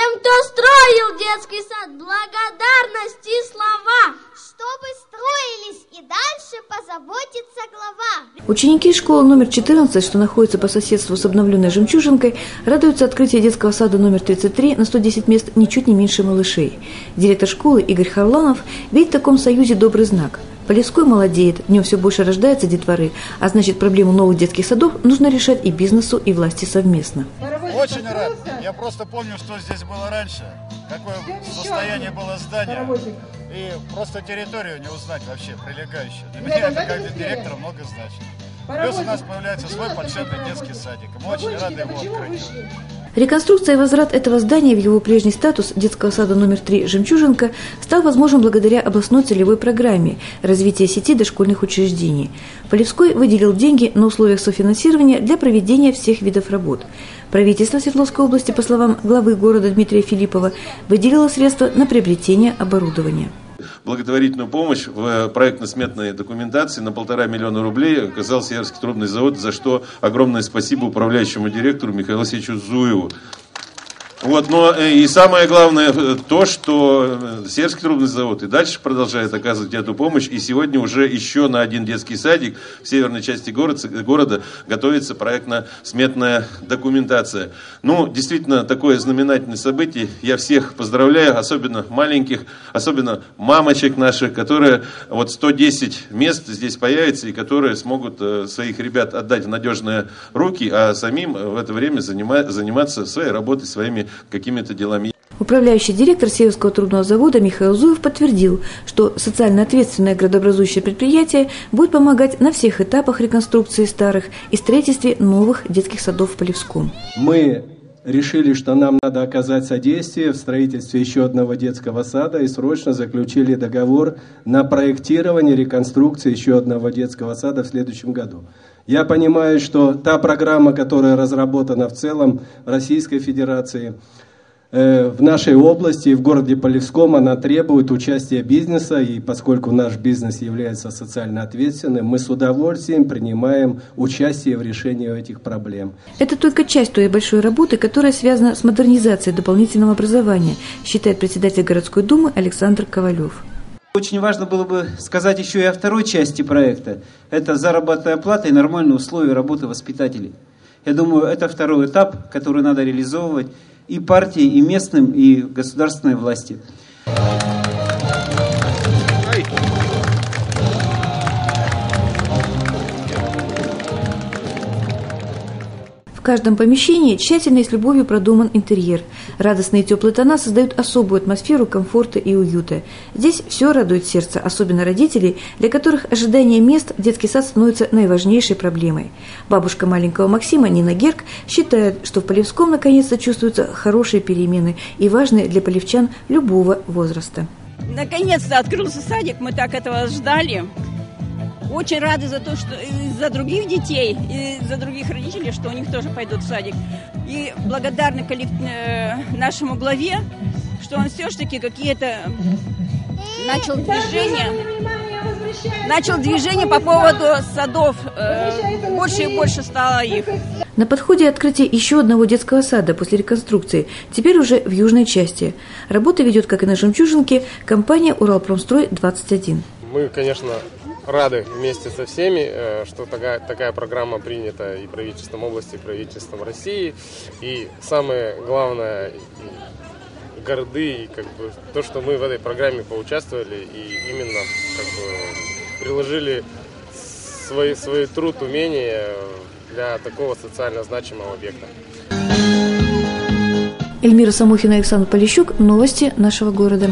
Тем, кто строил детский сад, благодарности слова. Чтобы строились и дальше позаботится глава. Ученики школы номер 14, что находится по соседству с обновленной «Жемчужинкой», радуются открытию детского сада номер 33 на 110 мест ничуть не меньше малышей. Директор школы Игорь Харланов видит в таком союзе добрый знак. Полевской молодеет, в нем все больше рождается детворы, а значит проблему новых детских садов нужно решать и бизнесу, и власти совместно. Очень рад. Я просто помню, что здесь было раньше, какое состояние было здание. И просто территорию не узнать вообще, прилегающую. Для меня это как для директора много значит. Плюс у нас появляется свой подшефный детский садик. Мы очень рады его открытию. Реконструкция и возврат этого здания в его прежний статус детского сада номер 3 «Жемчужинка» стал возможен благодаря областной целевой программе развития сети дошкольных учреждений. Полевской выделил деньги на условиях софинансирования для проведения всех видов работ. Правительство Свердловской области, по словам главы города Дмитрия Филиппова, выделило средства на приобретение оборудования благотворительную помощь в проектно-сметной документации на полтора миллиона рублей оказался Ярский трубный завод, за что огромное спасибо управляющему директору Михаилу Васильевичу Зуеву. Вот, но э, и самое главное э, то, что э, Сербский трубный завод и дальше продолжает оказывать эту помощь. И сегодня уже еще на один детский садик в северной части города, города готовится проектно-сметная документация. Ну, действительно, такое знаменательное событие. Я всех поздравляю, особенно маленьких, особенно мамочек наших, которые вот 110 мест здесь появятся и которые смогут своих ребят отдать в надежные руки, а самим в это время заниматься своей работой, своими какими-то делами. Управляющий директор Северского трубного завода Михаил Зуев подтвердил, что социально ответственное градообразующее предприятие будет помогать на всех этапах реконструкции старых и строительстве новых детских садов в Полевском. Мы решили, что нам надо оказать содействие в строительстве еще одного детского сада и срочно заключили договор на проектирование реконструкции еще одного детского сада в следующем году. Я понимаю, что та программа, которая разработана в целом Российской Федерации, э, в нашей области, в городе Полевском, она требует участия бизнеса, и поскольку наш бизнес является социально ответственным, мы с удовольствием принимаем участие в решении этих проблем. Это только часть той большой работы, которая связана с модернизацией дополнительного образования, считает председатель городской думы Александр Ковалев. Очень важно было бы сказать еще и о второй части проекта. Это заработная плата и нормальные условия работы воспитателей. Я думаю, это второй этап, который надо реализовывать и партии, и местным, и государственной власти. В каждом помещении тщательно и с любовью продуман интерьер. Радостные теплые тона создают особую атмосферу комфорта и уюта. Здесь все радует сердце, особенно родителей, для которых ожидание мест детский сад становится наиважнейшей проблемой. Бабушка маленького Максима, Нина Герк, считает, что в Полевском наконец-то чувствуются хорошие перемены и важные для полевчан любого возраста. Наконец-то открылся садик, мы так этого ждали. Очень рады за то, что за других детей и за других родителей, что у них тоже пойдут в садик. И благодарны э, нашему главе, что он все-таки какие-то начал движение, начал движение по поводу садов. Э, больше и больше стало их. На подходе открытие еще одного детского сада после реконструкции, теперь уже в южной части. Работа ведет, как и на «Жемчужинке», компания «Уралпромстрой-21». Мы, конечно, рады вместе со всеми, э, что такая, такая программа принята и правительством области, и правительством России. И самое главное, горды, как бы то, что мы в этой программе поучаствовали и именно как бы приложили свой, свой труд, умения для такого социально значимого объекта. Эльмира Самохина, Александр Полищук. Новости нашего города.